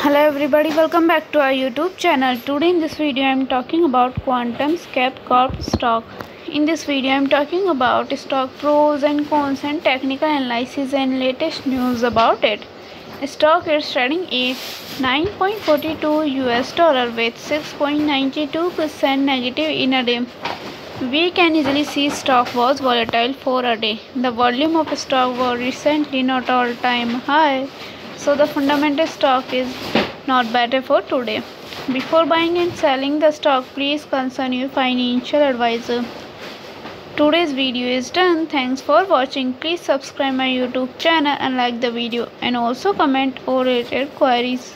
hello everybody. Welcome back to our youtube channel. Today in this video i'm talking about QuantumScape corp stock. In this video i'm talking about stock pros and cons and technical analysis and latest news about it. Stock is trading at 9.42 us dollar with 6.92 percent negative in a day. We can easily see stock was volatile for a day. The volume of stock was recently not all time high so the fundamental stock is not better for today. Before buying and selling the stock please consult your financial advisor. Today's video is done. Thanks for watching. Please subscribe my youtube channel and like the video and also comment or related queries